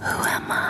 Who am I?